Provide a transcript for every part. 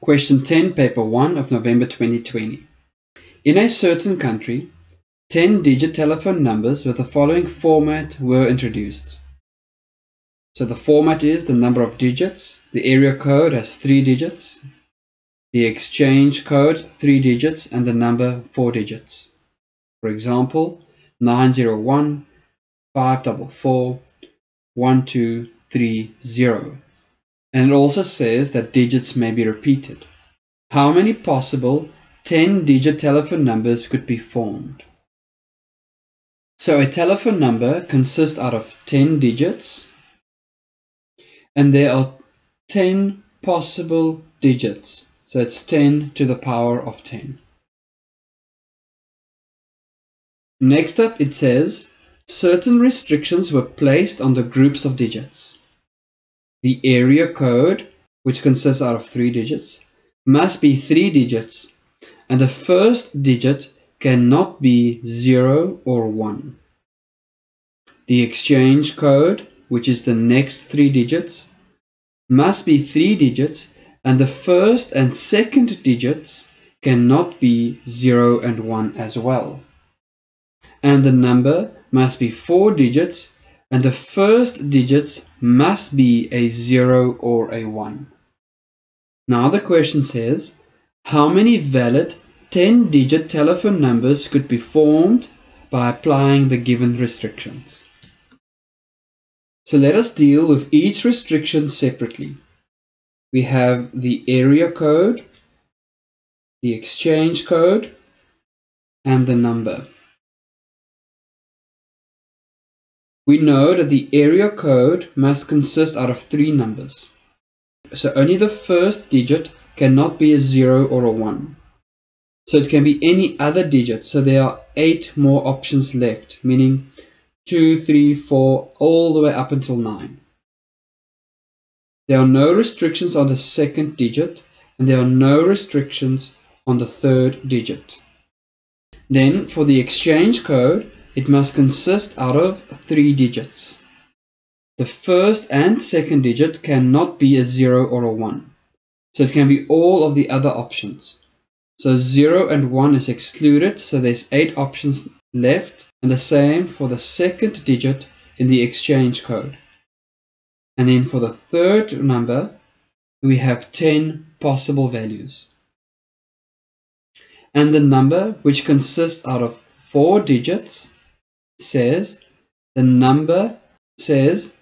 Question 10, Paper 1 of November 2020. In a certain country, 10 digit telephone numbers with the following format were introduced. So the format is the number of digits, the area code has 3 digits, the exchange code 3 digits, and the number 4 digits. For example, 901 544 1230 and it also says that digits may be repeated. How many possible 10-digit telephone numbers could be formed? So a telephone number consists out of 10 digits and there are 10 possible digits. So it's 10 to the power of 10. Next up it says certain restrictions were placed on the groups of digits. The area code, which consists out of three digits, must be three digits, and the first digit cannot be 0 or 1. The exchange code, which is the next three digits, must be three digits, and the first and second digits cannot be 0 and 1 as well. And the number must be four digits and the first digits must be a 0 or a 1. Now the question says, how many valid 10-digit telephone numbers could be formed by applying the given restrictions? So let us deal with each restriction separately. We have the area code, the exchange code, and the number. We know that the area code must consist out of three numbers. So only the first digit cannot be a 0 or a 1. So it can be any other digit. So there are 8 more options left, meaning 2, 3, 4, all the way up until 9. There are no restrictions on the second digit, and there are no restrictions on the third digit. Then for the exchange code, it must consist out of three digits. The first and second digit cannot be a 0 or a 1. So it can be all of the other options. So 0 and 1 is excluded, so there's 8 options left, and the same for the second digit in the exchange code. And then for the third number, we have 10 possible values. And the number, which consists out of 4 digits, says the number says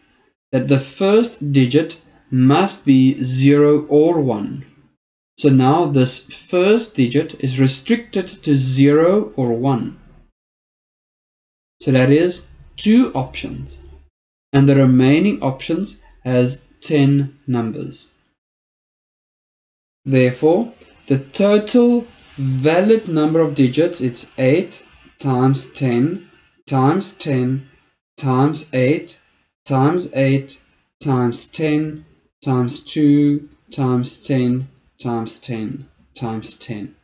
that the first digit must be 0 or 1. So now this first digit is restricted to 0 or 1. So that is two options. And the remaining options has 10 numbers. Therefore, the total valid number of digits is 8 times 10 times 10 times 8 times 8 times 10 times 2 times 10 times 10 times 10.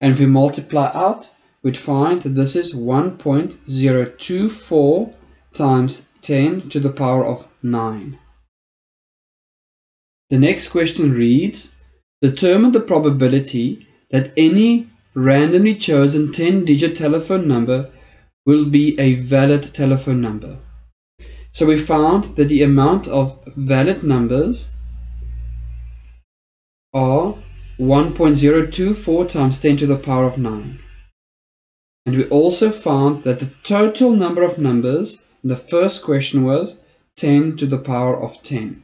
And if we multiply out, we'd find that this is 1.024 times 10 to the power of 9. The next question reads, determine the probability that any randomly chosen 10-digit telephone number will be a valid telephone number. So we found that the amount of valid numbers are 1.024 times 10 to the power of 9. And we also found that the total number of numbers the first question was 10 to the power of 10.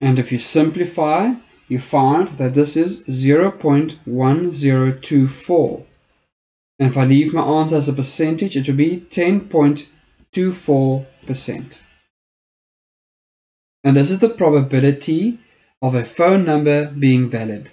And if you simplify, you find that this is 0.1024. And if I leave my answer as a percentage, it will be 10.24%. And this is the probability of a phone number being valid.